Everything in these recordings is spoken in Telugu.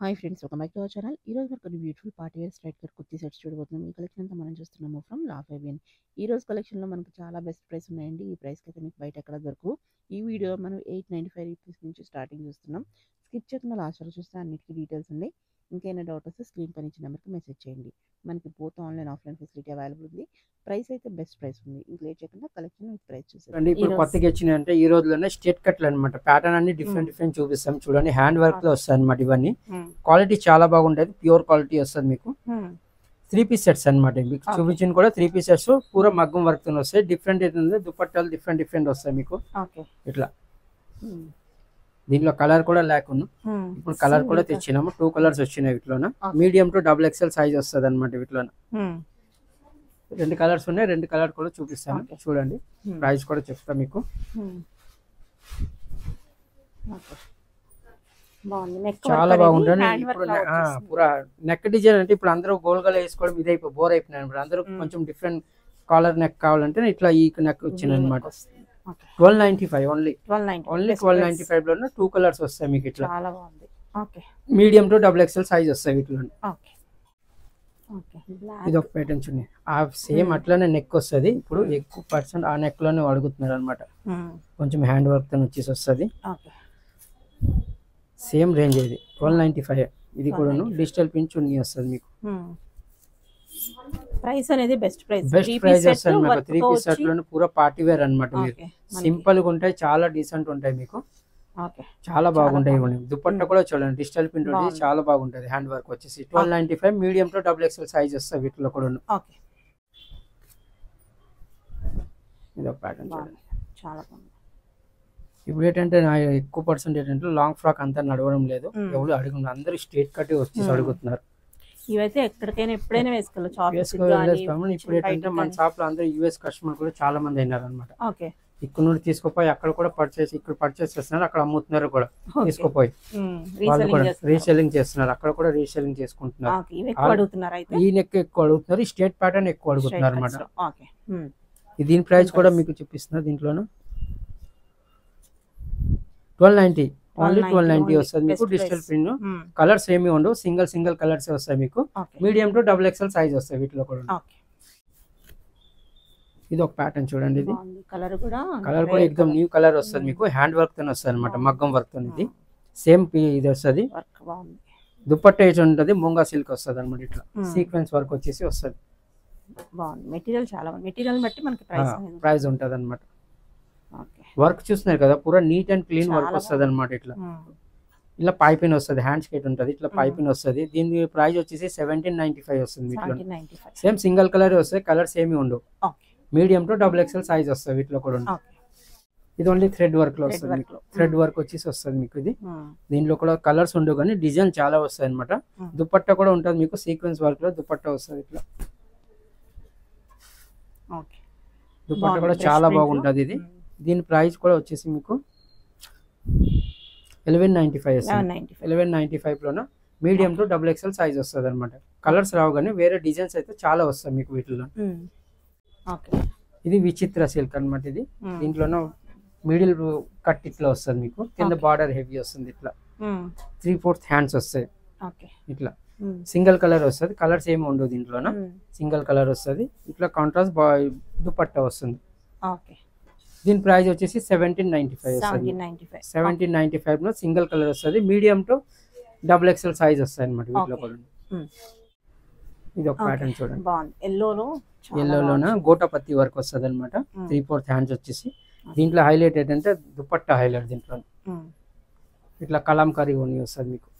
హాయ్ ఫ్రెండ్స్ ఒక మైక్ అవర్ ఛానల్. ఈ రోజు కొన్ని beautiful party wear straight cut kurti sets చూడబోతున్నాం. ఈ కలెక్షన్ అంతా మనం చూస్తున్నాము ఫ్రమ్ లాఫ్ ఫేబియన్ ఈ రోజు కలెక్షన్లో మనకు చాలా బెస్ట్ ప్రైస్ ఉన్నాయండి. ఈ ప్రైస్కి అయితే మీకు బయట ఎక్కడ దొరకు ఈ వీడియో మనం ఎయిట్ నైంటీ ఫైవ్ రూపీస్ నుంచి స్టార్టింగ్ చూస్తున్నాం. స్కిప్ చేయకుండా లాస్ట్ వరకు చూస్తే అన్నిటికీ డీటెయిల్స్ ఉన్నాయి ఇంకైనా డౌట్ వస్తే స్క్రీన్ పైన ఇచ్చిన నెంబర్కి మెసేజ్ చేయండి. మనకి both online offline facility available ఉంది. ప్రైస్ అయితే బెస్ట్ ప్రైస్ ఉంది. ఇంక లేట్ చేయకుండా కలెక్షన్ విత్ ప్రైస్ చూసేది ఇప్పుడు కొత్తగా వచ్చినాయి అంటే ఈ రోజులోనే స్టేట్ కట్లు అనమాట ప్యాటర్న్ అన్ని డిఫరెంట్ డిఫరెంట్ చూపిస్తాం. చూడండి హ్యాండ్ వర్క్లో వస్తాయి అనమాట ఇవన్నీ. క్వాలిటీ చాలా బాగుంటది ప్యూర్ క్వాలిటీ వస్తుంది మీకు. త్రీ పీస్ సెట్స్ అనమాట మీకు. చూపించిన కూడా త్రీ పీస్ సెట్స్ పూర మగ్గం వర్క్తో వస్తాయి. డిఫరెంట్ అయితే దుపట్టాలు డిఫరెంట్ డిఫరెంట్ వస్తాయి మీకు. ఓకే. ఇట్లా. దీంట్లో కలర్ కూడా లేకుండా ఇప్పుడు కలర్ కూడా తెచ్చినాము. టూ కలర్స్ వచ్చినాయి వీటిలోన. Medium to double XL size వస్తుంది అనమాట వీటిలోన. రెండు కలర్స్ ఉన్నాయి రెండు కలర్ కూడా చూపిస్తాను. చూడండి. ప్రైస్ కూడా చెప్తా మీకు. చాలా బాగుంటుంది ఇప్పుడు పూరా నెక్ డిజైన్ అంటే ఇప్పుడు అందరూ గోల్గల్ వేసుకోవడం ఇది అయిపోయి బోర్ అయిపోయినాయి అందరూ. కొంచెం డిఫరెంట్ కాలర్ నెక్ కావాలంటే ఇట్లా ఈ నెక్ వచ్చింది అనమాట twelve ninety five only twelve ninety only twelve ninety ఫైవ్లోనే two colours వస్తాయి మీకు ఇట్లా. చాలా బాగుంది. Okay medium to double XL size వస్తాయి వీటిలో ఓకే ఓకే ఇది ఒక ప్యాటర్న్ చూడండి. ఆ సేమ్ అట్లానే నెక్ వస్తుంది. ఇప్పుడు ఎక్కువ పర్సెంట్ ఆ నెక్లోనే అడుగుతున్నారు అనమాట కొంచెం హ్యాండ్ వర్క్తో వచ్చేసి వస్తుంది. సేమ్ రేంజ్ ఇది. ట్వెల్వ్ నైన్టీ ఫైవ్ ఇది కూడాను 1295. డిజిటల్ పిన్ చున్నీ వస్తుంది మీకు. ప్రైస్ అనేది బెస్ట్ ప్రైస్. బెస్ట్ ప్రైస్ వస్తుంది మీకు త్రీ పీస్ సెట్లోనే పూరా పార్టీ వేర్ అనమాట మీరు. సింపుల్గా ఉంటాయి చాలా డీసెంట్ ఉంటాయి మీకు. చాలా బాగుంటాయి. ఇవ్వండి. దుపట్టా Hmm. కూడా చూడండి డిజిటల్ ప్రింట్. చాలా బాగుంటది హ్యాండ్ వర్క్ వచ్చేసి. Twelve ninety five medium to double XL size వస్తాయి వీటిలో కూడా. ఓకే. ఇది ఒక ప్యాటర్న్ చూడండి. చాలా బాగుంది. ఇప్పుడు ఏంటంటే నా ఎక్కువ పర్సెంట్ ఏంటంటే లాంగ్ ఫ్రాక్ అంతా నడవడం లేదు. ఎవరు అడుగుతున్నారు అందరూ స్ట్రేట్ కట్ వచ్చేసి. అడుగుతున్నారు. ఇవైతే ఎక్కడికైనా ఎప్పుడైనా వేసుకోవచ్చు వేసుకోవాలి ఇప్పుడు ఏంటంటే మన షాప్లో అందరూ యూఎస్ కస్టమర్ కూడా చాలా మంది అయినారు అనమాట ఓకే. ఇక్కడ నుండి తీసుకుపోయి అక్కడ కూడా పర్చేస్ ఇక్కడ పర్చేస్ చేస్తున్నారు అక్కడ అమ్ముతున్నారు కూడా. తీసుకుపోయి. వాళ్ళు కూడా రీసెల్లింగ్ చేస్తున్నారు. అక్కడ కూడా రీసెల్లింగ్ చేసుకుంటున్నారు. ఈ నెక్ ఎక్కువ అడుగుతున్నారు ఈ స్టేట్ ప్యాటర్న్ ఎక్కువ అడుగుతున్నారు అనమాట దీని ప్రైస్ కూడా మీకు చూపిస్తున్నా దీంట్లోను. Twelve ninety only 1290 twelve ninety. వస్తుంది మీకు డిజిటల్. ప్రింట్ కలర్స్ ఏమి ఉండవు. సింగిల్ సింగిల్ కలర్స్ వస్తాయి మీకు. Medium to double XL size వస్తాయి వీటిలో కూడా. ఇది ఒక ప్యాటర్న్ చూడండి ఇది. కలర్ కూడా కలర్ కూడా ఎక్దమ్ న్యూ కలర్ వస్తుంది మీకు. హ్యాండ్ వర్క్తో వస్తుంది అనమాట బాగుంది. మగ్గం వర్క్తో ఇది. సేమ్ ఇది వస్తుంది. వర్క్ బాగుంది. దుప్పట్ట ఏజ్ ఉంటుంది. ముంగా సిల్క్ వస్తుంది అనమాట ఇట్లా. Hmm. సీక్వెన్స్ వర్క్ వచ్చేసి వస్తుంది. బాగుంది. మెటీరియల్ చాలా మెటీరియల్ బట్టి మనకి ప్రైస్ ప్రైస్ ఉంటుంది అనమాట వర్క్ చూస్తున్నారు కదా పూరా నీట్ అండ్ క్లీన్ వర్క్ వస్తుంది అనమాట ఇట్లా ఇట్లా పైపింగ్ వస్తుంది హ్యాండ్ స్కేట్ ఉంటుంది ఇట్లా Hmm. పైపింగ్ వస్తుంది దీని ప్రైస్ వచ్చేసి సెవెంటీన్ నైన్టీ ఫైవ్ వస్తుంది వీటిలో సేమ్ సింగిల్ కలర్ వస్తాయి కలర్స్ ఏమి ఉండవు medium to double XL size వస్తాయి వీటిలో కూడా ఉండవు. ఇది ఓన్లీ థ్రెడ్ వర్క్లో వస్తుంది. థ్రెడ్ వర్క్ వచ్చేసి వస్తుంది మీకు ఇది Hmm. దీంట్లో కూడా కలర్స్ ఉండవు కానీ డిజైన్ చాలా వస్తాయి అనమాట Hmm. దుపట్టా కూడా ఉంటుంది మీకు సీక్వెన్స్ వర్క్లో దుపట్టా వస్తుంది ఇట్లా దుపట్టా బాగుంది. కూడా చాలా. బాగుంటుంది ఇది Hmm. దీని ప్రైస్ కూడా వచ్చేసి మీకు eleven ninety five eleven ninety five లోన? Medium to double XL size వస్తుంది అనమాట కలర్స్ రావు కానీ వేరే డిజైన్స్ అయితే చాలా వస్తాయి మీకు వీటిలో ఓకే ఇది విచిత్ర సిల్క్ అన్నమాట ఇది. దీంట్లోనూ మిడిల్ కట్ ఇట్లా వస్తుంది మీకు. కింద. బార్డర్ హెవీ వస్తుంది ఇట్లా. త్రీ ఫోర్త్ హ్యాండ్స్ వస్తాయి. ఓకే ఇట్లా. సింగిల్ కలర్ వస్తుంది. కలర్స్ ఏమి ఉండవు దీంట్లోన? సింగిల్ కలర్ వస్తుంది. ఇట్లా కాంట్రాస్ట్ దుపట్టా వస్తుంది. ఓకే దీని ప్రైస్ వచ్చేసి seventeen ninety five seventeen ninety ఫైవ్లో సింగిల్ కలర్ వస్తుంది. Medium to double XL size వస్తాయి అనమాట వీటిలో. కూడా. Hmm. ఇది ఒక ప్యాటర్న్ చూడండి. ఎల్లోలో ఎల్లోలోన గోటపత్తి వర్క్ వస్తుంది అనమాట Hmm. త్రీ ఫోర్త్ హ్యాండ్స్ వచ్చేసి. దీంట్లో హైలైట్ ఏంటంటే దుపట్టా హైలైట్ దీంట్లో. ఇట్లా కలాంకారీ ఓని వస్తుంది మీకు.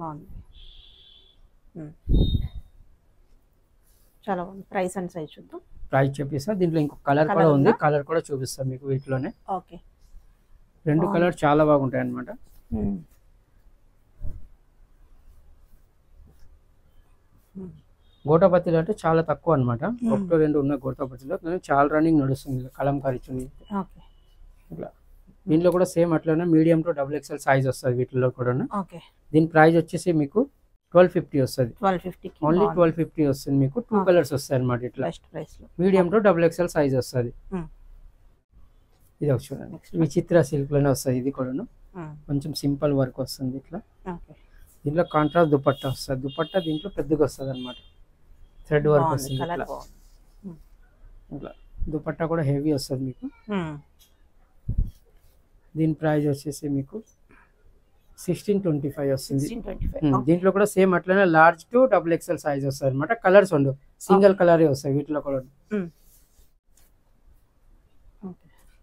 Hmm. చాలా బాగుంది. ప్రైస్ అండ్ సైజ్ చూద్దాం. ప్రైస్ చూపిస్తా దీంట్లో ఇంకో కలర్ కూడా ఉంది? కలర్ కూడా చూపిస్తాం మీకు వీటిలోనే. ఓకే. రెండు. కలర్ చాలా బాగుంటాయి అనమాట గోటపత్తిలో అంటే చాలా తక్కువ అనమాట. ఒకటో రెండు ఉన్న గోటపత్తిలో కానీ చాలా రన్నింగ్ నడుస్తుంది కలంకారీ చున్నీ ఓకే. ఇట్లా. దీంట్లో కూడా సేమ్ అట్లనే medium to double XL size వస్తుంది వీటిలో కూడా ఓకే. దీని ప్రైస్ వచ్చేసి మీకు ట్వెల్వ్ ఫిఫ్టీ వస్తుంది. ట్వెల్వ్ ఫిఫ్టీకి ఓన్లీ ట్వెల్వ్ ఫిఫ్టీ వస్తుంది మీకు. టూ. కలర్స్ వస్తాయి అనమాట ఇట్లా. Medium to double XL size వస్తుంది. ఇది ఒక చూడండి. విచిత్ర సిల్క్లోనే వస్తుంది ఇది కూడాను. కొంచెం సింపుల్ వర్క్ వస్తుంది ఇట్లా. దీంట్లో కాంట్రాస్ట్ దుపట్టా వస్తుంది. దుపట్టా దీంట్లో పెద్దగా వస్తుంది అనమాట థ్రెడ్ వర్క్ వస్తుంది ఇట్లా. ఇట్లా. దుపట్టా కూడా హెవీ వస్తుంది మీకు. దీని ప్రైస్ వచ్చేసి మీకు సిక్స్టీన్ ట్వంటీ ఫైవ్ వస్తుంది 1625. Um, okay. దీంట్లో కూడా సేమ్ అట్లనే large to double XL size వస్తుంది అనమాట కలర్స్ ఉండవు సింగిల్ కలర్ వస్తాయి వీటిలో కూడా.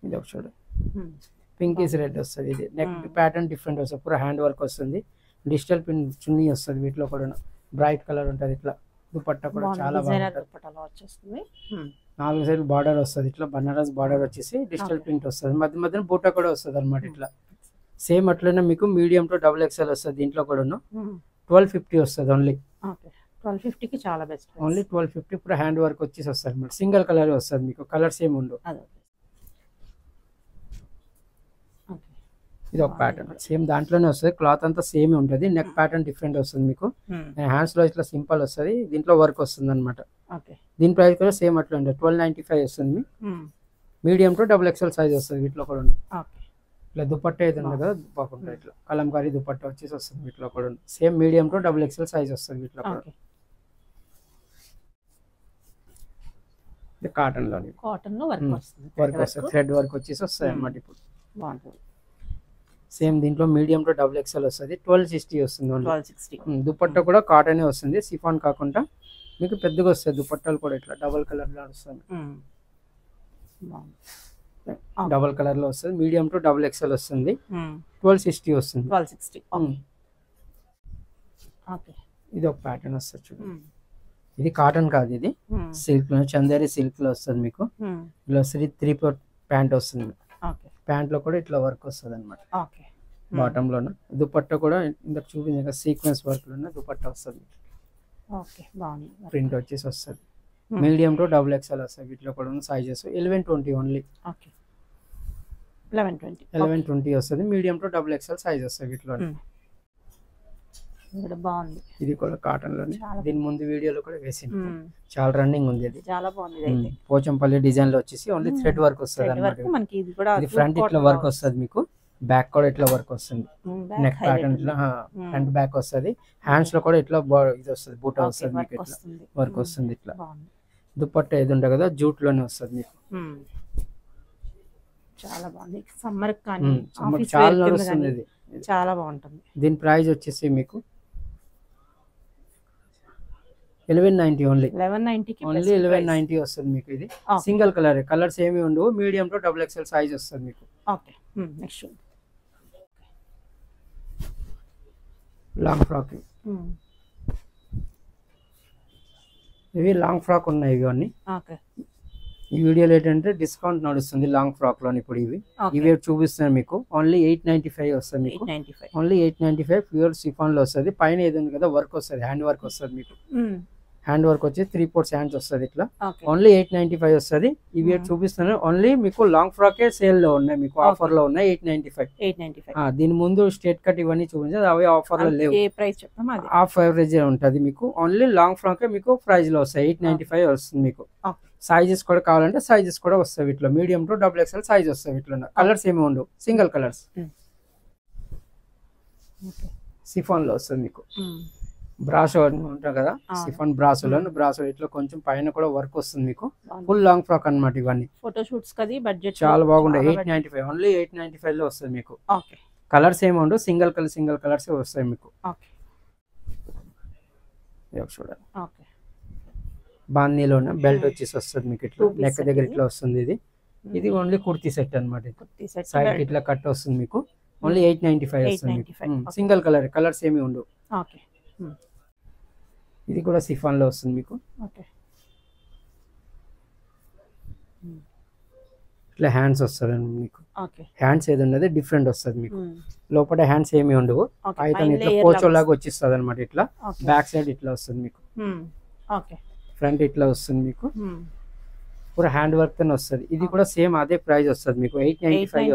ఇది ఒక చూడు. పింకిస్ రెడ్ వస్తుంది ఇది. నెక్. ప్యాటర్న్ డిఫరెంట్ వస్తుంది. పూర హ్యాండ్ వర్క్ వస్తుంది. డిజిటల్ పిన్ చున్నీ వస్తుంది వీటిలో కూడా. బ్రైట్ కలర్ ఉంటుంది ఇట్లా. దుపట్టా కూడా. చాలా బాగుంటుంది. నాలుగు సైడ్ బార్డర్ వస్తుంది ఇట్లా. బనారస్ బార్డర్ వచ్చేసి డిజిటల్. ప్రింట్ వస్తుంది. మధ్య మధ్యన బూటా కూడా వస్తుంది అనమాట ఇట్లా. సేమ్ అట్లనే మీకు మీడియం టు డబుల్ ఎక్స్ఎల్ వస్తుంది దీంట్లో కూడా. ట్వెల్వ్ ఫిఫ్టీ వస్తుంది ఓన్లీ ట్వెల్వ్ ఫిఫ్టీకి చాలా బెస్ట్ ఓన్లీ ట్వెల్వ్ ఫిఫ్టీ ఇప్పుడు హ్యాండ్ వర్క్ వచ్చేసి వస్తుంది అనమాట సింగిల్ కలర్ వస్తుంది మీకు కలర్స్ ఏమి ఉండవు. ఇది ఒక ప్యాటర్న్ సేమ్ దాంట్లోనే వస్తుంది క్లాత్ అంతా సేమ్ ఉంటుంది నెక్ ప్యాటర్న్ డిఫరెంట్ వస్తుంది మీకు. హ్యాండ్స్లో ఇట్లా సింపుల్ వస్తుంది దీంట్లో వర్క్ వస్తుంది అనమాట ఓకే. దీని ప్రైస్ కూడా సేమ్ అట్లా ఉంటుంది ట్వెల్వ్ నైన్టీ ఫైవ్ వస్తుంది. Medium to double XL size వస్తుంది వీటిలో కూడా ఇట్లా దుపట్టా ఏది ఉంది కదా బాగుంటుంది ఇట్లా. కలంకారీ దుపట్టా వచ్చేసి వస్తుంది వీటిలో కూడా. Same medium to double XL size వస్తుంది వీటిలో కూడా. ఇది కాటన్లో కాటన్లో వర్క్ ఉమ్. వస్తుంది. వర్క్. వస్తుంది థ్రెడ్ వర్క్ వచ్చేసి వస్తుంది అనమాట ఇప్పుడు. బాగుంటుంది. సేమ్ దీంట్లో మీడియం టు డబుల్ ఎక్స్ఎల్ వస్తుంది. ట్వెల్వ్ సిక్స్టీ వస్తుంది దుపట్టా కూడా కాటనే వస్తుంది. సిఫాన్ కాకుండా మీకు పెద్దగా వస్తుంది దుపట్టాలు కూడా ఇట్లా. డబుల్ కలర్లో వస్తుంది బాగుంది. డబుల్ కలర్లో వస్తుంది. మీడియం టు డబుల్ ఎక్స్ఎల్ వస్తుంది. ట్వెల్వ్ సిక్స్టీ వస్తుంది. Twelve sixty. ఓకే. ఇది ఒక ప్యాటర్న్ వస్తుంది చూడండి ఇది కాటన్ కాదు ఇది. సిల్క్లో చందేరి సిల్క్లో వస్తుంది మీకు. ఇలా త్రీ త్రీ ఫోర్ ప్యాంట్ వస్తుంది. ప్యాంట్లో కూడా ఇట్లా వర్క్ వస్తుంది అనమాట ఓకే. బాటమ్ లోన దుపట్టా కూడా ఇందాక చూపించిన సీక్వెన్స్ వర్క్లోనే దుపట్టా వస్తుంది. ప్రింట్ వచ్చేసి వస్తుంది. మీడియం టు డబుల్ ఎక్స్ఎల్ వస్తుంది వీటిలో కూడా sizes eleven twenty only okay eleven twenty eleven twenty వస్తుంది. Medium to double XL size వస్తుంది వీటిలో ఇక్కడ బాగుంది. ఇది కూడా కాటన్లోనే. చాలా దీని ముందు వీడియోలో కూడా వేసింది. ఉమ్. చాలా రన్నింగ్ ఉంది ఇది. చాలా బాగుంది పోచంపల్లి డిజైన్లో వచ్చేసి ఓన్లీ థ్రెడ్ వర్క్ వస్తుంది మనకి ఇది కూడా ఫ్రంట్ ఇట్లా వర్క్ వస్తుంది మీకు. బ్యాక్ కూడా ఇట్లా వర్క్ వస్తుంది. నెక్ ప్యాటర్న్ ఇట్లా ఫ్రంట్ బ్యాక్ వస్తుంది. హ్యాండ్స్లో కూడా ఇట్లా ఇది వస్తుంది. బూట వస్తుంది మీకు వర్క్ ఇట్లా. వస్తుంది. వర్క్ వస్తుంది ఇట్లా. బాగుంది దుపట్టా ఏది ఉంటుంది కదా జూట్లోనే వస్తుంది మీకు. చాలా బాగుంది. సమ్మర్ కానీ చాలా నడుస్తుంది ఇది. చాలా బాగుంటుంది. దీని ప్రైస్ వచ్చేసి మీకు ఎలెవెన్ నైన్టీ ఓన్లీ లెవెన్ నైన్టీకి ఓన్లీ ఎలెవెన్ నైన్టీ వస్తుంది మీకు ఇది. సింగిల్ కలర్ కలర్స్ ఏమి ఉండవు. Medium to double XL size వస్తుంది మీకు. ఓకే నెక్స్ట్ లాంగ్ ఫ్రాక్ ఇవి లాంగ్ ఫ్రాక్ ఉన్నాయి ఇవన్నీ ఈ వీడియోలో ఏంటంటే డిస్కౌంట్ నడుస్తుంది లాంగ్ ఫ్రాక్లోని ఇప్పుడు ఇవి. ఇవి చూపిస్తున్నాను మీకు. ఓన్లీ ఎయిట్ నైన్టీ ఫైవ్ వస్తుంది మీకు. Only eight ninety five pure సిఫాన్లో వస్తుంది. పైన ఏది ఉంది కదా వర్క్ వస్తుంది హ్యాండ్ వర్క్ వస్తుంది మీకు. హ్యాండ్ వర్క్ వచ్చి త్రీ ఫోర్స్ హ్యాండ్స్ వస్తుంది ఇట్లా. ఓన్లీ ఎయిట్ నైన్టీ ఫైవ్ వస్తుంది. ఇవి. చూపిస్తున్నాను ఓన్లీ మీకు లాంగ్ ఫ్రాకే సేల్లో ఉన్నాయి మీకు. ఆఫర్లో ఉన్నాయి eight ninety five eight ninety five దీని ముందు స్టేట్ కట్ ఇవన్నీ చూపించారు అవి ఆఫర్లో లేవు. ప్రైస్ హాఫ్ యావరేజ్ ఉంటుంది మీకు. ఓన్లీ లాంగ్ ఫ్రాక్ మీకు ప్రైస్లో వస్తాయి ఎయిట్ నైన్టీ ఫైవ్ వస్తుంది మీకు. సైజెస్ కూడా కావాలంటే సైజెస్ కూడా వస్తాయి వీటిలో. Medium to double XL size వస్తాయి వీటిలో. కలర్స్ ఏమి ఉండవు సింగిల్ కలర్స్ సిఫాన్లో వస్తుంది మీకు. బ్రాసో ఉంటాయి కదా. సిఫాన్ బ్రాసోలో బ్రాసో ఇట్లా కొంచెం పైన కూడా వర్క్ వస్తుంది మీకు. ఫుల్ లాంగ్ ఫ్రాక్ అన్నమాట ఇవన్నీ. ఫోటో షూట్స్ కది బడ్జెట్ చాలా బాగుంటాయి. Eight ninety five only eight ninety ఫైవ్లో వస్తుంది మీకు. ఓకే. కలర్స్ ఏమి ఉండవు. సింగిల్ కలర్ సింగిల్ కలర్స్ వస్తాయి మీకు. చూడండి. ఓకే. బాందీలోనే? బెల్ట్ వచ్చేసి వస్తుంది మీకు ఇట్లా. నెక్ దగ్గర. ఇట్లా వస్తుంది ఇది. ఇది. ఓన్లీ కుర్తీ సెట్ అనమాట సైడ్ ఇట్లా కట్ వస్తుంది మీకు. ఓన్లీ ఎయిట్ నైన్టీ ఫైవ్ వస్తుంది 895, okay. సింగిల్ కలర్ కలర్స్ ఏమి ఉండవు. ఓకే. ఇది కూడా సిఫాన్లో వస్తుంది మీకు. ఓకే. ఇట్లా హ్యాండ్స్ వస్తుంది మీకు. హ్యాండ్స్ ఏది ఉన్నది డిఫరెంట్ వస్తుంది మీకు. లోపల హ్యాండ్స్ ఏమి ఉండవు. అయితే ఇట్లా layer పోచో లాగా లాగా వచ్చిస్తుంది అనమాట ఇట్లా బ్యాక్ సైడ్ ఇట్లా వస్తుంది మీకు. ఓకే ఫ్రంట్ ఇట్లా వస్తుంది మీకు. పూర హ్యాండ్ వర్క్తో వస్తుంది. ఇది కూడా సేమ్ అదే ప్రైస్ వస్తుంది మీకు. ఎయిట్ నైన్టీ ఫైవ్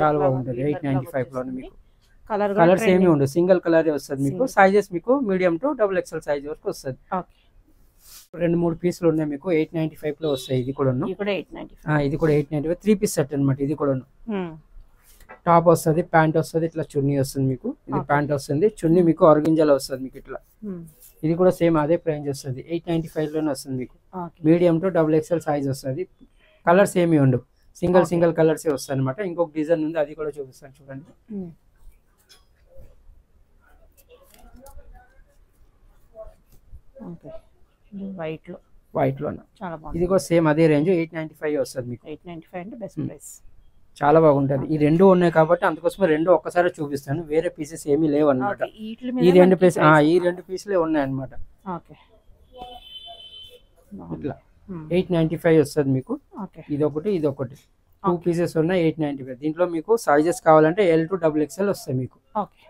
చాలా బాగుంటుంది. ఎయిట్ నైన్టీ ఫైవ్లోనే మీకు. కలర్ కలర్స్ ఏమి ఉండవు. సింగిల్ కలర్ వస్తుంది మీకు. సైజెస్ మీకు medium to double XL size వరకు వస్తుంది. రెండు మూడు పీసులు ఉన్నాయి మీకు. ఎయిట్ నైన్టీ ఫైవ్లో వస్తాయి. ఇది కూడా ఇది కూడా ఎయిట్ నైన్టీ ఇది కూడా eight ninety five. Three piece set అనమాట ఇది కూడా టాప్ వస్తుంది ప్యాంట్ వస్తుంది ఇట్లా చున్నీ వస్తుంది మీకు. ఇది. ప్యాంట్ వస్తుంది. చున్నీ మీకు ఆర్గింజల్ వస్తుంది మీకు ఇట్లా. ఇది కూడా సేమ్ అదే ప్రైస్ వస్తుంది. ఎయిట్ నైన్టీ ఫైవ్లోనే వస్తుంది మీకు. Medium to double XL size వస్తుంది. కలర్స్ ఏమి ఉండవు. సింగిల్. సింగిల్ కలర్స్ వస్తాయి అనమాట ఇంకొక డిజైన్ ఉంది. అది కూడా చూపిస్తాను చూడండి. ఓకే వైట్లో. వైట్లో చాలా ఇది బాగుంది కూడా సేమ్ అదే రేంజ్ ఎయిట్ నైన్టీ ఫైవ్ వస్తుంది మీకు. ఎయిట్ నైన్టీ ఫైవ్ అంటే బెస్ట్ Hmm. ప్రైస్ చాలా బాగుంటది. ఈ రెండు ఉన్నాయి కాబట్టి అందుకోసమే రెండు ఒక్కసారి చూపిస్తాను. వేరే పీసెస్ ఏమీ లేవు అనమాట ఈ రెండు పీస్ ఈ రెండు పీసులే ఉన్నాయి అనమాట ఓకే. ఇట్లా. ఎయిట్ నైన్టీ ఫైవ్ వస్తుంది మీకు. ఓకే. ఇది ఒకటి ఇది ఒకటి టూ. పీసెస్ ఉన్నాయి ఎయిట్ నైన్టీ ఫైవ్ దీంట్లో మీకు సైజెస్ కావాలంటే ఎల్ టు డబుల్ ఎక్స్ఎల్ వస్తాయి మీకు. ఓకే.